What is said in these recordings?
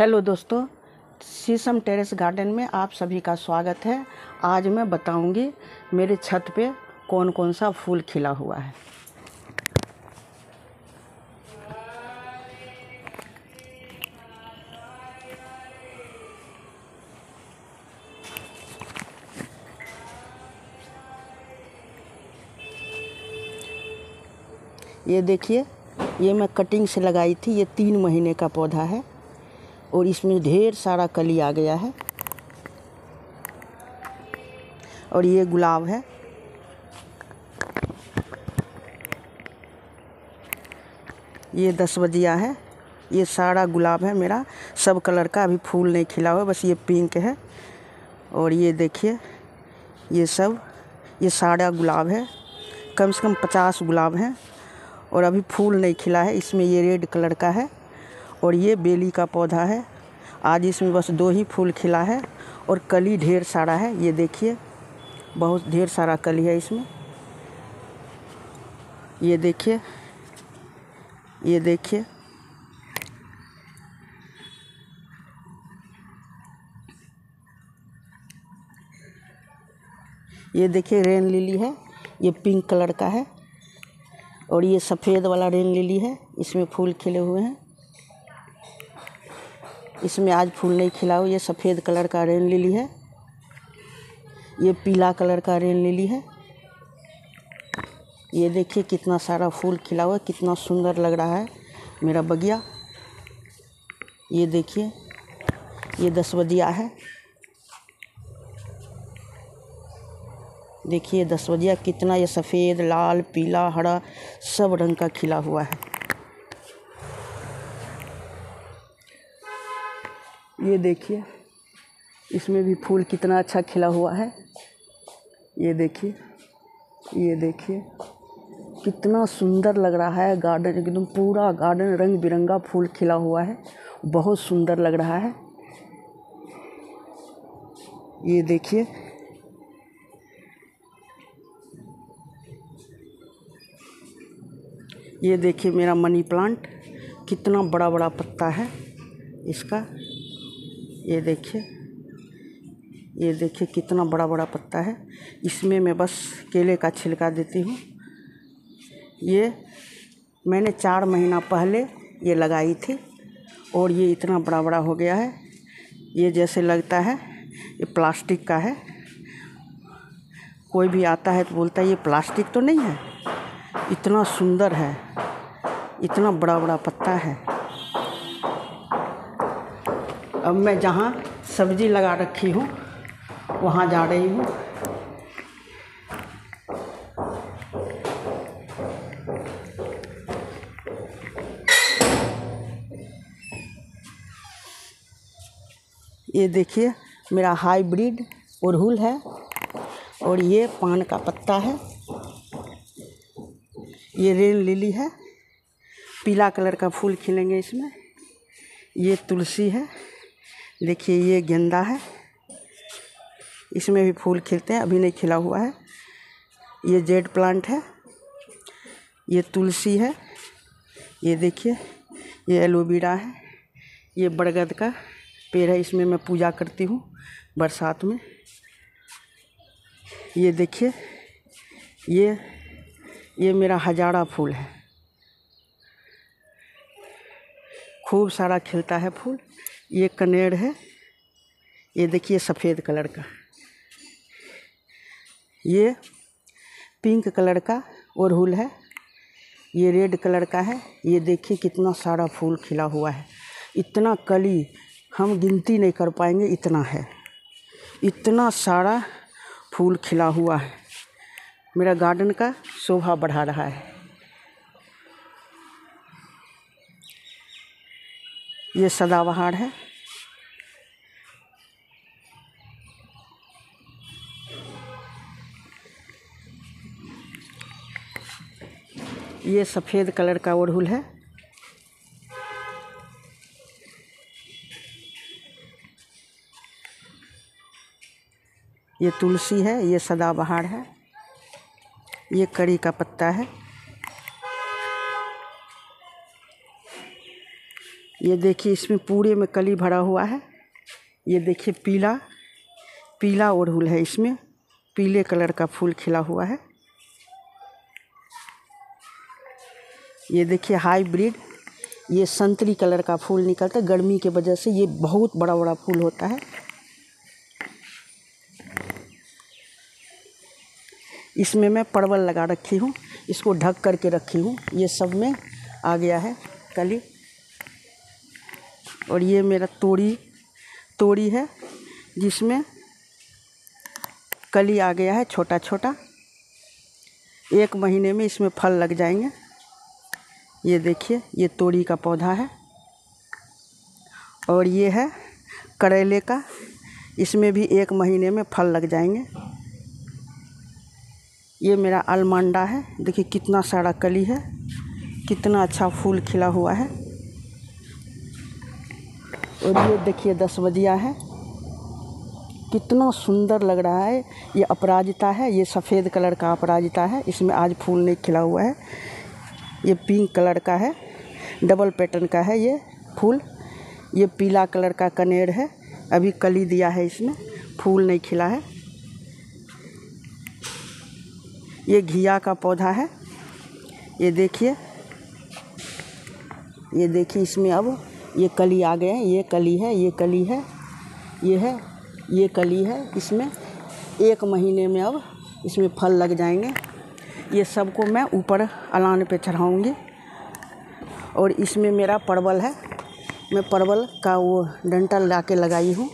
Hello दोस्तों, शीशम terrace garden में आप सभी का स्वागत है। आज मैं बताऊँगी मेरे छत पे कौन कौन सा फूल खिला हुआ है। ये देखिए, ये मैं कटिंग से लगाई थी, ये तीन महीने का पौधा है। और इसमें ढेर सारा कली आ गया है। और ये गुलाब है। ये दस बजिया है। ये सारा गुलाब है मेरा। सब कलर का अभी फूल नहीं खिला हुआ, बस ये पिंक है। और ये देखिए, ये सब, ये सारा गुलाब है। कम से कम पचास गुलाब हैं। और अभी फूल नहीं खिला है। इसमें ये रेड कलर का है। और ये बेली का पौधा है। आज इसमें बस दो ही फूल खिला है और कली ढेर सारा है, ये देखिए। बहुत ढेर सारा कली है इसमें। ये देखिए ये देखिए। ये देखिए, रेन लिली है, ये पिंक कलर का है और ये सफ़ेद वाला रेन लिली है, इसमें फूल खिले हुए हैं। इसमें आज फूल नहीं खिलाओ, ये सफ़ेद कलर का रेन लिली है। ये पीला कलर का रेन लिली है। ये देखिए कितना सारा फूल खिला हुआ है कितना सुंदर लग रहा है मेरा बगिया। ये देखिए, ये दस बजिया है। देखिए दस बजिया, कितना ये सफ़ेद, लाल, पीला, हरा, सब रंग का खिला हुआ है। ये देखिए, इसमें भी फूल कितना अच्छा खिला हुआ है। ये देखिए ये देखिए, कितना सुंदर लग रहा है गार्डन, एकदम पूरा गार्डन रंग बिरंगा फूल खिला हुआ है। बहुत सुंदर लग रहा है। ये देखिए ये देखिए मेरा मनी प्लांट, कितना बड़ा बड़ा पत्ता है इसका। ये देखिए ये देखिए कितना बड़ा बड़ा पत्ता है। इसमें मैं बस केले का छिलका देती हूँ। ये मैंने चार महीना पहले ये लगाई थी और ये इतना बड़ा बड़ा हो गया है। ये जैसे लगता है, ये प्लास्टिक का है। कोई भी आता है तो बोलता है, ये प्लास्टिक तो नहीं है, इतना सुंदर है, इतना बड़ा बड़ा पत्ता है। अब मैं जहाँ सब्ज़ी लगा रखी हूँ, वहाँ जा रही हूँ। ये देखिए, मेरा हाइब्रिड अड़हुल है और ये पान का पत्ता है। ये रेन लिली है, पीला कलर का फूल खिलेंगे इसमें। ये तुलसी है। देखिए ये गेंदा है। इसमें भी फूल खिलते हैं, अभी नहीं खिला हुआ है। ये जेड प्लांट है। ये तुलसी है। ये देखिए, ये एलोवेरा है। ये बरगद का पेड़ है, इसमें मैं पूजा करती हूँ बरसात में। ये देखिए, ये ये मेरा हजारा फूल है। खूब सारा खिलता है फूल। ये कनेर है, ये देखिए सफ़ेद कलर का। ये पिंक कलर का अड़हुल है, ये रेड कलर का है। ये देखिए कितना सारा फूल खिला हुआ है। इतना कली हम गिनती नहीं कर पाएँगे, इतना है। इतना सारा फूल खिला हुआ है। मेरा गार्डन का शोभा बढ़ा रहा है। ये सदाबहार है। ये सफ़ेद कलर का अड़हुल है। ये तुलसी है, ये सदाबहार है। ये कड़ी का पत्ता है। ये देखिए इसमें पूरे में कली भरा हुआ है। ये देखिए पीला पीला ओढ़ुल है इसमें। पीले कलर का फूल खिला हुआ है। ये देखिए हाइब्रिड, ये संतरी कलर का फूल निकलता है। गर्मी के वजह से ये बहुत बड़ा बड़ा फूल होता है। इसमें मैं परवल लगा रखी हूँ। इसको ढक करके रखी हूँ। ये सब में आ गया है कली। और ये मेरा तोड़ी तोड़ी है, जिसमें कली आ गया है छोटा छोटा एक महीने में इसमें फल लग जाएँगे। ये देखिए, ये तोड़ी का पौधा है। और ये है करेले का। इसमें भी एक महीने में फल लग जाएँगे। ये मेरा अलमांडा है। देखिए कितना सारा कली है। कितना अच्छा फूल खिला हुआ है। और ये देखिए दस बजिया है। कितना सुंदर लग रहा है। ये अपराजिता है, ये सफ़ेद कलर का अपराजिता है। इसमें आज फूल नहीं खिला हुआ है। ये पिंक कलर का है, डबल पैटर्न का है ये फूल। ये पीला कलर का कनेर है, अभी कली दिया है इसमें फूल नहीं खिला है। ये घिया का पौधा है। ये देखिए ये देखिए इसमें अब ये कली आ गए हैं, ये कली है, ये कली है, ये है, ये कली है। इसमें एक महीने में अब इसमें फल लग जाएँगे। ये सबको मैं ऊपर अलान पे चढ़ाऊँगी। और इसमें मेरा परवल है। मैं परवल का वो डंटा ला के लगाई हूँ।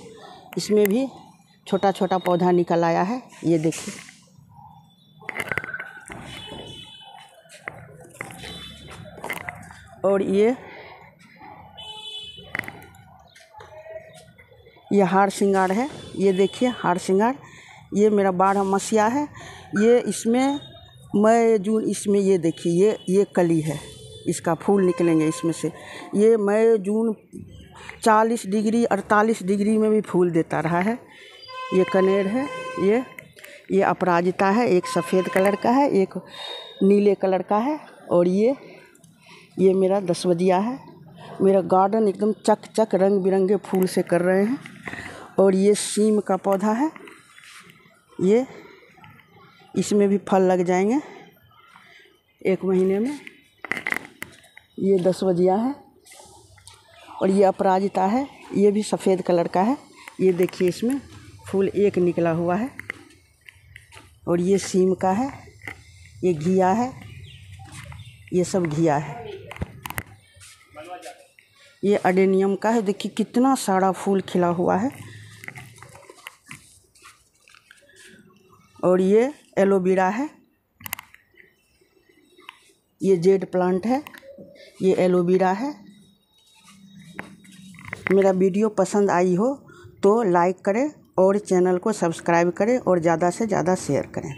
इसमें भी छोटा छोटा पौधा निकल आया है। ये देखिए। और ये ये हार श्रृंगार है। ये देखिए, हार श्रृंगार। ये मेरा बारह मसिया है। ये इसमें, मई, जून, इसमें ये देखिए, ये ये कली है। इसका फूल निकलेंगे इसमें से। ये मई, जून, चालीस डिग्री, अड़तालीस डिग्री में भी फूल देता रहा है। ये कनेर है, ये ये अपराजिता है। एक सफ़ेद कलर का है, एक नीले कलर का है। और ये ये मेरा दस बजिया है। मेरा गार्डन एकदम चक चक रंग बिरंगे फूल से कर रहे हैं। और ये सीम का पौधा है। ये इसमें भी फल लग जाएँगे। एक महीने में। ये दस बजिया है। और ये अपराजिता है। ये भी सफ़ेद कलर का है। ये देखिए इसमें फूल एक निकला हुआ है। और ये सीम का है। ये घिया है। ये सब घिया है। ये अडेनियम का है। देखिए कितना सारा फूल खिला हुआ है। और ये एलोवेरा है। ये जेड प्लांट है। ये एलोवेरा है। मेरा वीडियो पसंद आई हो तो लाइक करें और चैनल को सब्सक्राइब करें और ज़्यादा से ज़्यादा शेयर करें।